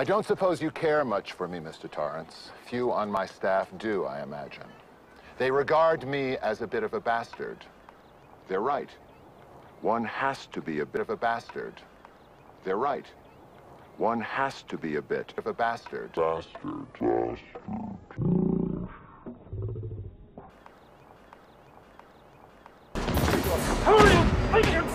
I don't suppose you care much for me, Mr. Torrance. Few on my staff do, I imagine. They regard me as a bit of a bastard. They're right. One has to be a bit of a bastard. They're right. One has to be a bit of a bastard. Bastard. Bastard. Are you?